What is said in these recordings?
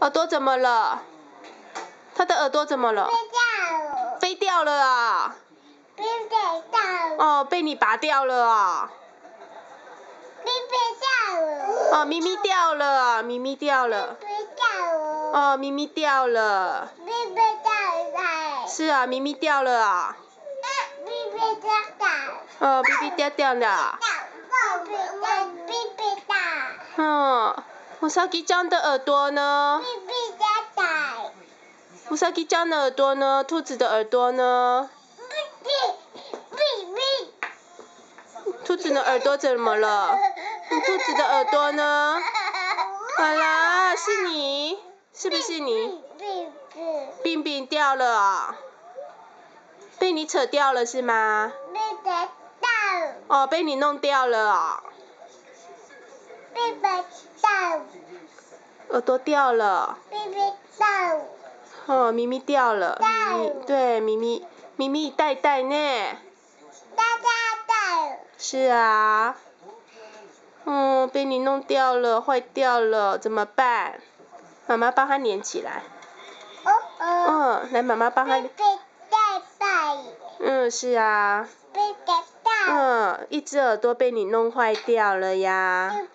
耳朵怎么了？他的耳朵怎么了？飞掉了啊！哦，被你拔掉了啊！哦，咪咪掉了，咪咪掉了。哦，咪咪掉了。是啊，咪咪掉了啊。哦，咪咪掉掉了。嗯，乌萨吉酱的耳朵呢？乌萨吉酱的耳朵呢？兔子的耳朵呢？兔子的耳朵怎么了？兔子的耳朵呢？好啦，是你，是不是你？病病掉了啊？被你扯掉了是吗？哦，被你弄掉了啊？耳朵掉了。咪咪掉哦，咪咪掉了。咪咪，对，咪咪，咪咪带带呢。是啊。嗯，被你弄掉了，坏掉了，怎么办？妈妈帮它粘起来。哦哦嗯，来，妈妈帮它。嗯，是啊。嗯，一只耳朵被你弄坏掉了呀。嗯。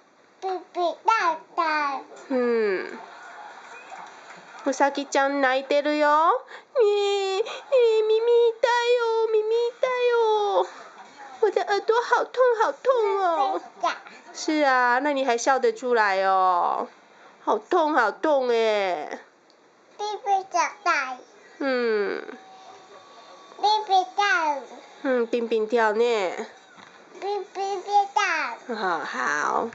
うさぎちゃん泣いてるよ。咪，咪咪痛哟，咪咪痛哟。我的耳朵好痛好痛哦。是啊，那你还笑得出来哦？好痛好痛哎。嗯。嗯，冰冰跳呢。好好。